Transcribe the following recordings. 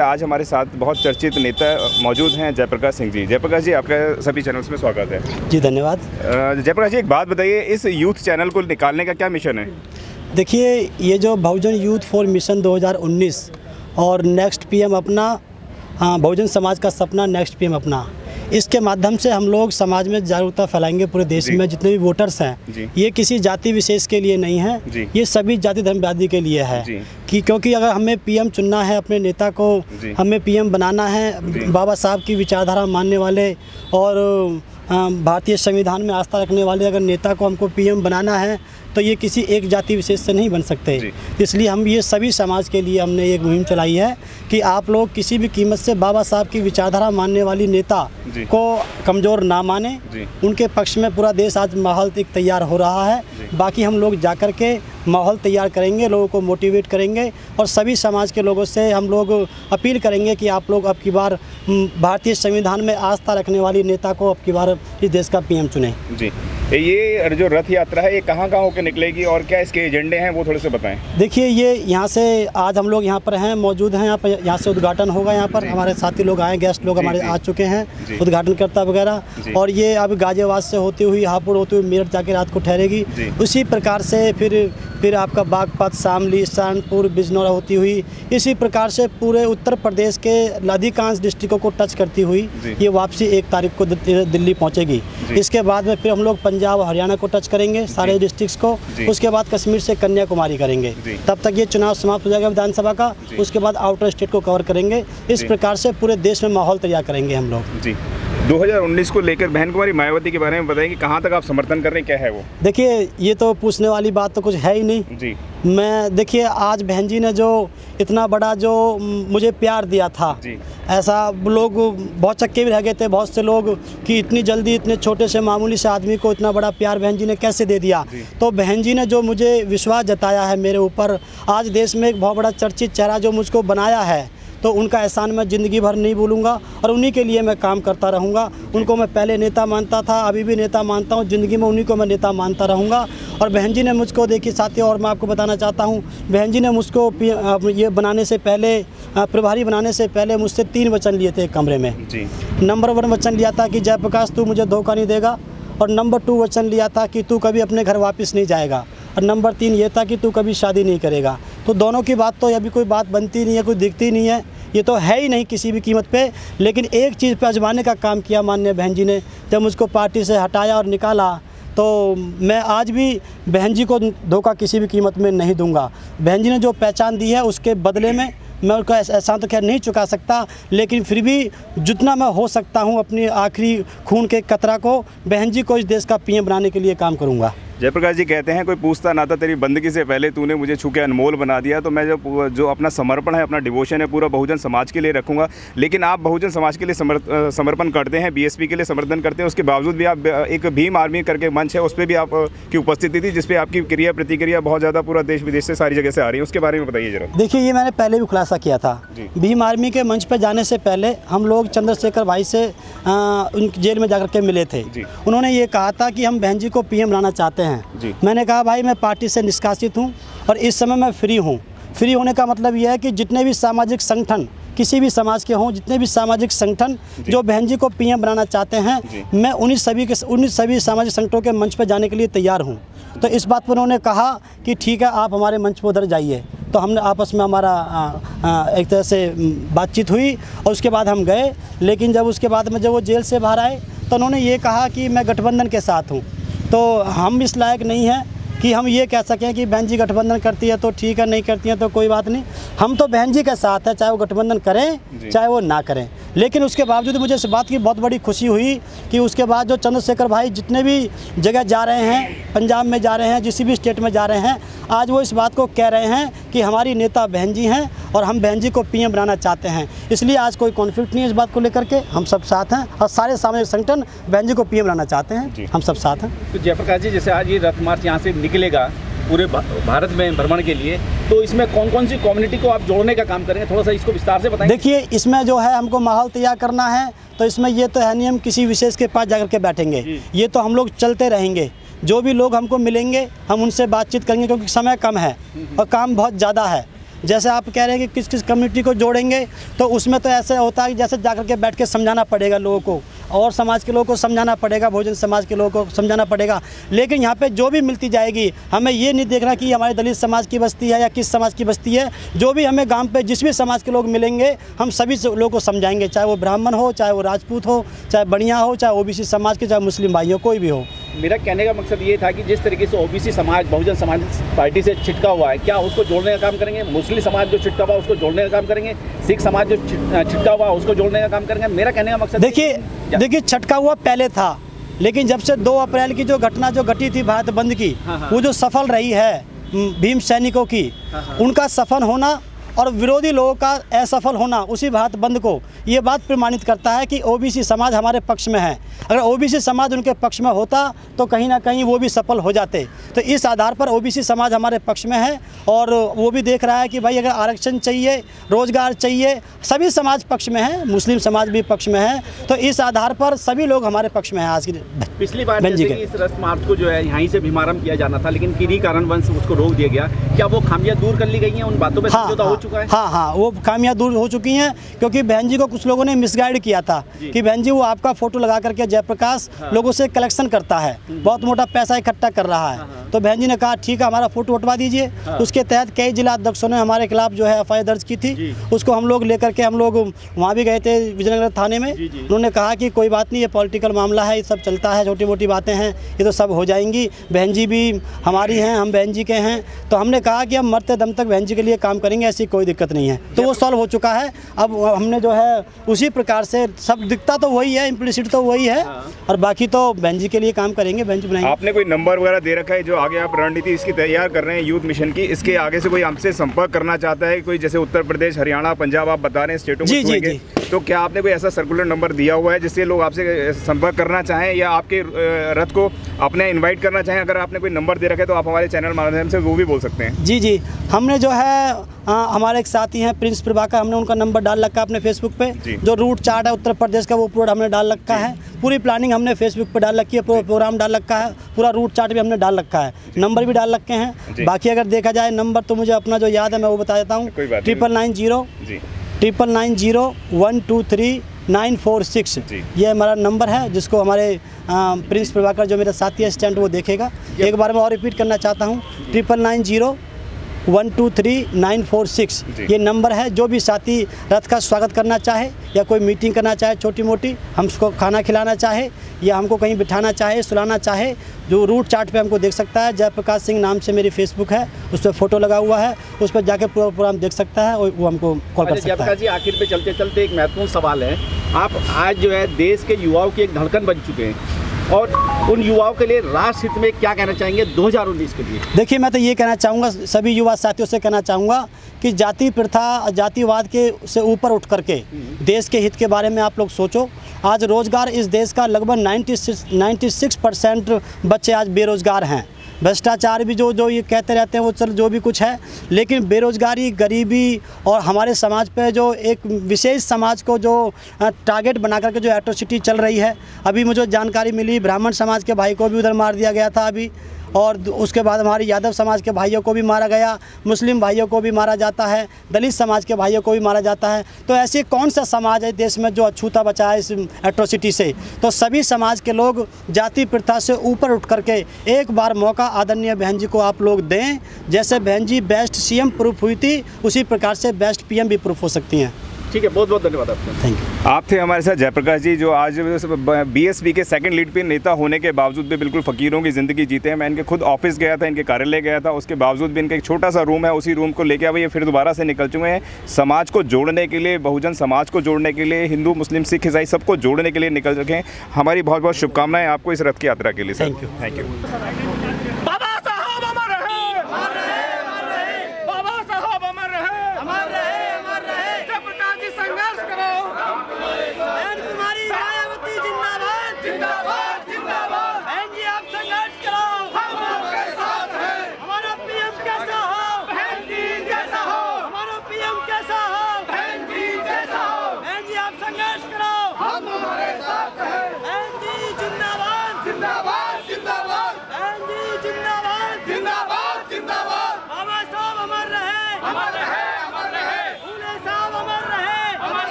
आज हमारे साथ बहुत चर्चित नेता मौजूद हैं जयप्रकाश सिंह जी। जयप्रकाश जी आपका सभी चैनल्स में स्वागत है। जी धन्यवाद। जयप्रकाश जी एक बात बताइए इस यूथ चैनल को निकालने का क्या मिशन है? देखिए ये जो बहुजन यूथ फॉर मिशन 2019 और नेक्स्ट पीएम अपना हाँ, बहुजन समाज का सपना नेक्स्ट पीएम अपना। इसके माध्यम से हम लोग समाज में जागरूकता फैलाएँगे पूरे देश में जितने भी वोटर्स हैं। ये किसी जाति विशेष के लिए नहीं है ये सभी जाति धर्मवादी के लिए है। कि क्योंकि अगर हमें पीएम चुनना है अपने नेता को। हमें पीएम बनाना है बाबा साहब की विचारधारा मानने वाले और भारतीय संविधान में आस्था रखने वाले अगर नेता को हमको पीएम बनाना है तो ये किसी एक जाति विशेष से नहीं बन सकते। इसलिए हम ये सभी समाज के लिए हमने एक मुहिम चलाई है कि आप लोग किसी भी कीमत से बाबा साहब की विचारधारा मानने वाली नेता को कमज़ोर ना माने। उनके पक्ष में पूरा देश आज माहौल एक तैयार हो रहा है। बाकी हम लोग जाकर के माहौल तैयार करेंगे लोगों को मोटिवेट करेंगे और सभी समाज के लोगों से हम लोग अपील करेंगे कि आप लोग अब की बार हम्म, भारतीय संविधान में आस्था रखने वाली नेता को अब की बार इस देश का पीएम चुने। जी। ये जो रथ यात्रा है ये कहाँ कहाँ होकर निकलेगी और क्या इसके एजेंडे हैं वो थोड़े से बताएँ। देखिए ये यहाँ से आज हम लोग यहाँ पर हैं मौजूद हैं यहाँ पर यहाँ से उद्घाटन होगा यहाँ पर। हमारे साथी लोग आए गेस्ट लोग हमारे आ चुके। हैं उद्घाटनकर्ता वगैरह। और ये अब गाजियाबाद से होती हुई हापुड़ होती हुई मेरठ जाके रात को ठहरेगी। उसी प्रकार से फिर फिर आपका बागपत शामली सहारनपुर बिजनौरा होती हुई इसी प्रकार से पूरे उत्तर प्रदेश के अधिकांश डिस्ट्रिक्टों को टच करती हुई ये वापसी एक तारीख को दिल्ली पहुँचेगी। इसके बाद में फिर हम लोग पंजाब हरियाणा को टच करेंगे सारे डिस्ट्रिक्ट्स को। उसके बाद कश्मीर से कन्याकुमारी करेंगे। तब तक ये चुनाव समाप्त हो जाएगा विधानसभा का। उसके बाद आउटर स्टेट को कवर करेंगे। इस प्रकार से पूरे देश में माहौल तैयार करेंगे हम लोग। जी। 2019 को लेकर बहन कुमारी मायावती के बारे में बताएँ कि कहाँ तक आप समर्थन कर रहे हैं क्या है वो? देखिए ये तो पूछने वाली बात तो कुछ है ही नहीं। जी। मैं देखिए आज बहन जी ने जो इतना बड़ा जो मुझे प्यार दिया था जी। ऐसा लोग बहुत चक्के भी रह गए थे बहुत से लोग कि इतनी जल्दी इतने छोटे से मामूली से आदमी को इतना बड़ा प्यार बहन जी ने कैसे दे दिया? तो बहन जी ने जो मुझे विश्वास जताया है मेरे ऊपर आज देश में एक बहुत बड़ा चर्चित चेहरा जो मुझको बनाया है तो उनका एहसान मैं ज़िंदगी भर नहीं भूलूँगा और उन्हीं के लिए मैं काम करता रहूँगा। उनको मैं पहले नेता मानता था अभी भी नेता मानता हूँ। ज़िंदगी में उन्हीं को मैं नेता मानता रहूँगा। और बहन जी ने मुझको देखी साथियों और मैं आपको बताना चाहता हूँ बहन जी ने मुझको ये बनाने से पहले प्रभारी बनाने से पहले मुझसे तीन वचन लिए थे एक कमरे में। नंबर वन वचन लिया था कि जयप्रकाश तू मुझे धोखा नहीं देगा। और नंबर टू वचन लिया था कि तू कभी अपने घर वापस नहीं जाएगा। और नंबर तीन ये था कि तू कभी शादी नहीं करेगा। तो दोनों की बात तो अभी कोई बात बनती नहीं है, कोई दिखती नहीं है। ये तो है ही नहीं किसी भी कीमत पे। लेकिन एक चीज़ पे आजमाने का काम किया मान्य बहन जी ने। जब मुझको पार्टी से हटाया और निकाला तो मैं आज भी बहन जी को धोखा किसी भी कीमत में नहीं दूँगा। बहन जी ने जो पहचान दी है, उसके बदले में मैं उनका एहसान तो खैर नहीं चुका सकता। लेकिन फिर भी जितना मैं हो सकता हूँ, अपनी आखिरी खून के कतरा को बहन जी को इस देश का पीएम बनाने के लिए काम करूँगा। जयप्रकाश जी कहते हैं कोई पूछता ना था तेरी बंदगी से पहले तूने मुझे छू के अनमोल बना दिया तो मैं जो जो अपना समर्पण है अपना डिवोशन है पूरा बहुजन समाज के लिए रखूँगा। लेकिन आप बहुजन समाज के लिए समर, समर्पण करते हैं बीएसपी के लिए समर्थन करते हैं उसके बावजूद भी आप एक भीम आर्मी करके मंच है उस पर भी आप अ, की उपस्थिति थी जिसपे आपकी क्रिया प्रतिक्रिया बहुत ज़्यादा पूरा देश विदेश से सारी जगह से आ रही है। उसके बारे में बताइए जरा। देखिए ये मैंने पहले भी खुलासा किया था। जी। भीम आर्मी के मंच पर जाने से पहले हम लोग चंद्रशेखर भाई से उन जेल में जाकर के मिले थे। जी। उन्होंने ये कहा था कि हम बहन जी को पीएम लाना चाहते हैं। जी। मैंने कहा भाई मैं पार्टी से निष्कासित हूँ और इस समय मैं फ्री हूँ। फ्री होने का मतलब यह है कि जितने भी सामाजिक संगठन किसी भी समाज के हों जितने भी सामाजिक संगठन जो। बहन जी को पीएम बनाना चाहते हैं मैं उन्हीं सभी के उन्हीं सभी सामाजिक संगठनों के मंच पर जाने के लिए तैयार हूँ। तो इस बात पर उन्होंने कहा कि ठीक है आप हमारे मंच पर उधर जाइए। तो हमने आपस में हमारा आ, आ, एक तरह से बातचीत हुई और उसके बाद हम गए। लेकिन जब उसके बाद में जब वो जेल से बाहर आए तो उन्होंने ये कहा कि मैं गठबंधन के साथ हूँ। तो हम इस लायक नहीं हैं कि हम ये कह सकें कि बहन जी गठबंधन करती है तो ठीक है नहीं करती है तो कोई बात नहीं। हम तो बहन जी के साथ है चाहे वो गठबंधन करें चाहे वो ना करें। लेकिन उसके बावजूद मुझे इस बात की बहुत बड़ी खुशी हुई कि उसके बाद जो चंद्रशेखर भाई जितने भी जगह जा रहे हैं पंजाब में जा रहे हैं जिस भी स्टेट में जा रहे हैं आज वो इस बात को कह रहे हैं कि हमारी नेता बहन जी हैं और हम बहन जी को पीएम बनाना चाहते हैं। इसलिए आज कोई कॉन्फ्लिक्ट नहीं है इस बात को लेकर के। हम सब साथ हैं और सारे सामाजिक संगठन बहन जी को पीएम बनाना चाहते हैं। हम सब साथ हैं। तो जयप्रकाश जी जैसे आज ये रथ मार्च यहाँ से निकलेगा पूरे भारत में भ्रमण के लिए तो इसमें कौन कौन सी कम्युनिटी को आप जोड़ने का काम करेंगे? थोड़ा सा इसको विस्तार से बताएँ। देखिए इसमें जो है हमको माहौल तैयार करना है तो इसमें ये तो है नहीं हम किसी विशेष के पास जाकर के बैठेंगे। ये तो हम लोग चलते रहेंगे। जो भी लोग हमको मिलेंगे हम उनसे बातचीत करेंगे क्योंकि समय कम है और काम बहुत ज़्यादा है। जैसे आप कह रहे हैं कि किस किस कम्युनिटी को जोड़ेंगे तो उसमें तो ऐसे होता है जैसे जाकर के बैठ के समझाना पड़ेगा लोगों को। और समाज के लोगों को समझाना पड़ेगा भोजन समाज के लोगों को समझाना पड़ेगा। लेकिन यहाँ पे जो भी मिलती जाएगी हमें ये नहीं देखना कि हमारे दलित समाज की बस्ती है या किस समाज की बस्ती है। जो भी हमें गाँव पे जिस भी समाज के लोग मिलेंगे हम सभी लोगों को समझाएँगे चाहे वो ब्राह्मण हो चाहे वो राजपूत हो चाहे बढ़िया हो चाहे ओबीसी समाज के चाहे मुस्लिम भाई हो कोई भी हो। मेरा कहने का मकसद ये था कि जिस तरीके से ओबीसी समाज बहुजन समाज पार्टी से छिटका हुआ है क्या उसको जोड़ने का काम करेंगे? मुस्लिम समाज जो छिटका हुआ उसको जोड़ने का काम करेंगे? सिख समाज जो छिटका हुआ है, उसको जोड़ने का काम करेंगे? मेरा कहने का मकसद देखिए देखिए छटका हुआ पहले था लेकिन जब से 2 अप्रैल की जो घटना जो घटी थी भारत बंद की हाँ, हाँ। वो जो सफल रही है भीम सैनिकों की हाँ। उनका सफल होना और विरोधी लोगों का असफल होना उसी भारत बंद को ये बात प्रमाणित करता है कि ओबीसी समाज हमारे पक्ष में है। अगर ओबीसी समाज उनके पक्ष में होता तो कहीं ना कहीं वो भी सफल हो जाते। तो इस आधार पर ओबीसी समाज हमारे पक्ष में है और वो भी देख रहा है कि भाई अगर आरक्षण चाहिए रोज़गार चाहिए सभी समाज पक्ष में है मुस्लिम समाज भी पक्ष में है तो इस आधार पर सभी लोग हमारे पक्ष में हैं आज की पिछली बार जैसे कि। इस रस्म मार्च को जो है यहीं से भीमारम किया जाना था लेकिन किन्हीं कारणवश उसको रोक दिया गया। क्या वो खामियाँ दूर कर ली गई हैं उन बातों पे? हाँ समझौता हाँ, हो। चुका है? हाँ हाँ वो खामियाँ दूर हो चुकी हैं क्योंकि बहन जी को कुछ लोगों ने मिसगाइड किया था कि बहन जी वो आपका फ़ोटो लगा करके जयप्रकाश हाँ। लोगों से कलेक्शन करता है। बहुत मोटा पैसा इकट्ठा कर रहा हाँ, हाँ। है। तो बहन जी ने कहा ठीक है हमारा फ़ोटो उठवा दीजिए। हाँ। उसके तहत कई जिला अध्यक्षों ने हमारे खिलाफ जो है एफआईआर दर्ज की थी। उसको हम लोग लेकर के हम लोग वहाँ भी गए थे विजयनगर थाने में। उन्होंने कहा कि कोई बात नहीं ये पॉलिटिकल मामला है ये सब चलता है छोटी मोटी बातें हैं ये तो सब हो जाएँगी। बहन जी भी हमारी हैं हम बहन जी के हैं। तो हमने कहा कि हम मरते दम तक बहन जी के लिए काम करेंगे ऐसी कोई दिक्कत नहीं है। तो वो सॉल्व हो चुका है। अब हमने जो है उसी प्रकार से सब दिखता तो वही है इम्प्लिसिट तो वही है। हाँ। और बाकी तो बहन जी के लिए काम करेंगे जी बनाएँगे। आपने कोई नंबर वगैरह दे रखा है जो आगे आप रणनीति इसकी तैयार कर रहे हैं यूथ मिशन की? इसके आगे से कोई हमसे संपर्क करना चाहता है? कोई जैसे उत्तर प्रदेश हरियाणा पंजाब आप बता रहे हैं स्टेटों जी, जी, जी। तो क्या आपने कोई ऐसा सर्कुलर नंबर दिया हुआ है जिससे लोग आपसे संपर्क करना चाहें या आपके रथ को अपने इनवाइट करना चाहें अगर आपने कोई नंबर दे रखे तो आप हमारे चैनल माध्यम से वो भी बोल सकते हैं। जी जी। हमने जो है आ, हमारे एक साथी हैं प्रिंस प्रभाकर हमने उनका नंबर डाल रखा है अपने फेसबुक पे। जो। रूट चार्ट है उत्तर प्रदेश का वो पूरा हमने डाल रखा है। पूरी प्लानिंग हमने फेसबुक पे डाल रखी है पूरा प्रोग्राम डाल रखा है पूरा रूट चार्ट भी हमने डाल रखा है। नंबर भी डाल रखे हैं। बाकी अगर देखा जाए नंबर तो मुझे अपना जो याद है मैं वो बता देता हूँ। ट्रिपल नाइन ज़ीरो जी। Triple nine zero one two three nine four six ये हमारा नंबर है जिसको हमारे प्रिंस प्रभाकर जो मेरा साथी असिस्टेंट वो देखेगा। एक बार मैं और रिपीट करना चाहता हूँ। Triple nine zero one two three nine four six. ये नंबर है जो भी साथी रथ का स्वागत करना चाहे या कोई मीटिंग करना चाहे छोटी मोटी हमको खाना खिलाना चाहे या हमको कहीं बिठाना चाहे सुलाना चाहे जो रूट चार्ट पे हमको देख सकता है। जयप्रकाश सिंह नाम से मेरी फेसबुक है उस पर फ़ोटो लगा हुआ है उस पर जाके पूरा प्रोग्राम देख सकता है और वो हमको कॉल कर सकता है। जी आखिर पे चलते चलते एक महत्वपूर्ण सवाल है। आप आज जो है देश के युवाओं की एक धड़कन बन चुके हैं और उन युवाओं के लिए राष्ट्र हित में क्या कहना चाहेंगे 2019 के लिए? देखिए मैं तो ये कहना चाहूँगा सभी युवा साथियों से कहना चाहूँगा कि जाति प्रथा जातिवाद के से ऊपर उठ करके देश के हित के बारे में आप लोग सोचो। आज रोज़गार इस देश का लगभग 96 96 परसेंट बच्चे आज बेरोज़गार हैं। भ्रष्टाचार भी जो जो ये कहते रहते हैं, वो चल, जो भी कुछ है, लेकिन बेरोज़गारी, गरीबी और हमारे समाज पे जो एक विशेष समाज को जो टारगेट बना करके जो एट्रोसिटी चल रही है, अभी मुझे जानकारी मिली, ब्राह्मण समाज के भाई को भी उधर मार दिया गया था अभी। और उसके बाद हमारे यादव समाज के भाइयों को भी मारा गया, मुस्लिम भाइयों को भी मारा जाता है, दलित समाज के भाइयों को भी मारा जाता है। तो ऐसे कौन सा समाज है देश में जो अछूता बचा है इस एट्रोसिटी से? तो सभी समाज के लोग जाति प्रथा से ऊपर उठ करके एक बार मौका आदरणीय बहन जी को आप लोग दें। जैसे बहन जी बेस्ट सीएम प्रूफ हुई थी, उसी प्रकार से बेस्ट पीएम भी प्रूफ हो सकती हैं। ठीक है बहुत बहुत धन्यवाद आपका। थैंक यू आप थे हमारे साथ जयप्रकाश जी जो आज बीएसपी के सेकंड लीड पे नेता होने के बावजूद भी बिल्कुल फ़कीरों की ज़िंदगी जीते हैं। मैं इनके खुद ऑफ़िस गया था इनके कार्यालय गया था उसके बावजूद भी इनका एक छोटा सा रूम है उसी रूम को लेकर अब ये फिर दोबारा से निकल चुके हैं। समाज को जोड़ने के लिए बहुजन समाज को जोड़ने के लिए हिंदू मुस्लिम सिख ईसाई सबको जोड़ने के लिए निकल चुके हैं। हमारी बहुत बहुत शुभकामनाएँ आपको इस रथ की यात्रा के लिए थैंक यू थैंक यू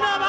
জিন্দাবাদ